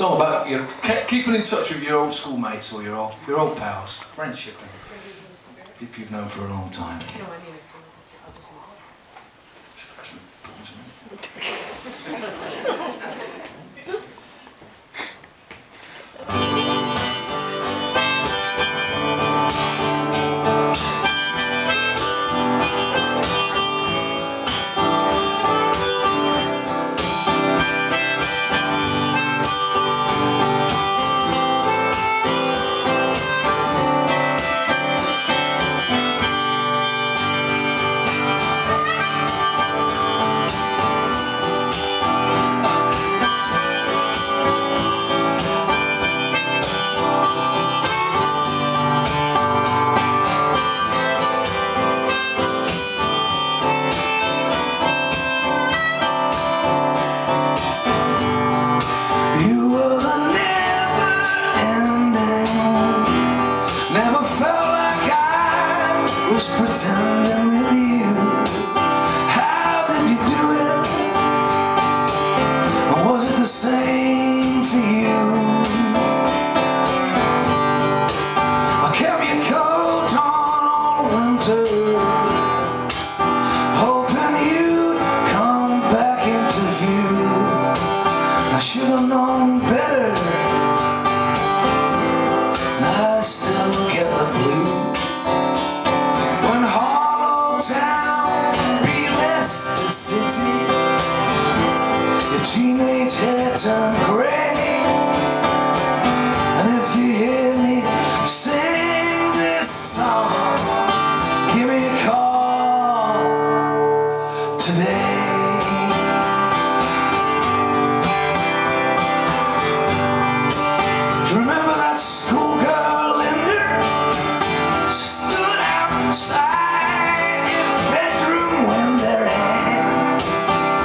song about you know, keeping in touch with your old schoolmates or your old, your old pals. Friendship. People you've known for a long time.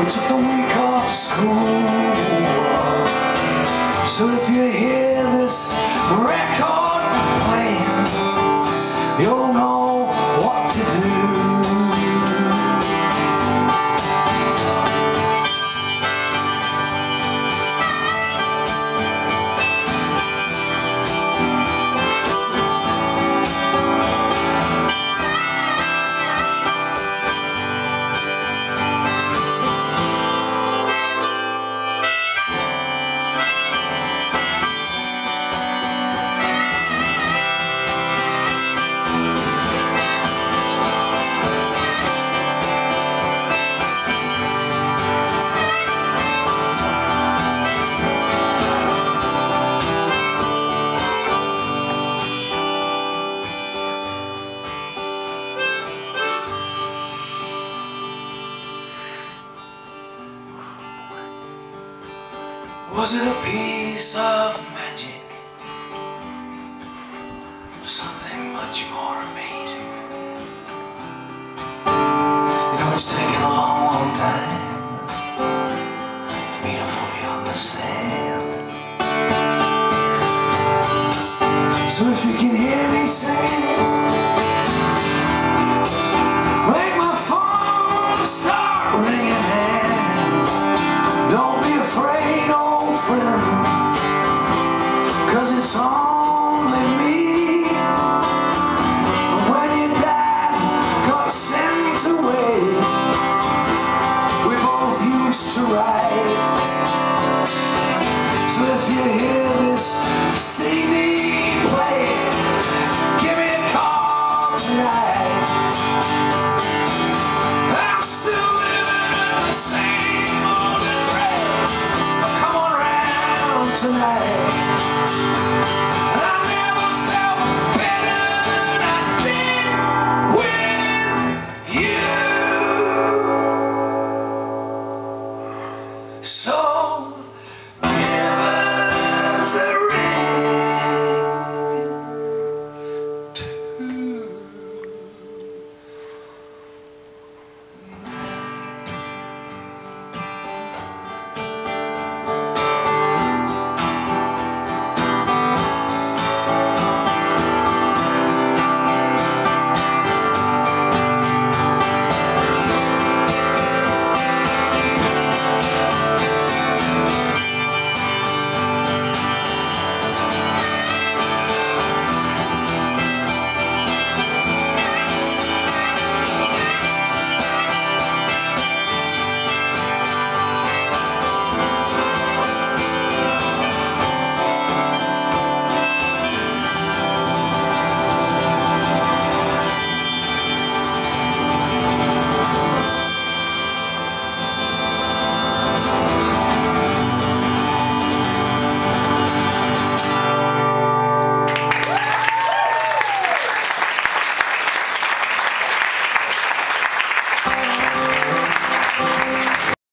We took the week off school. So if you hear this record. A piece of magic? Something much more amazing?